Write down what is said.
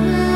love.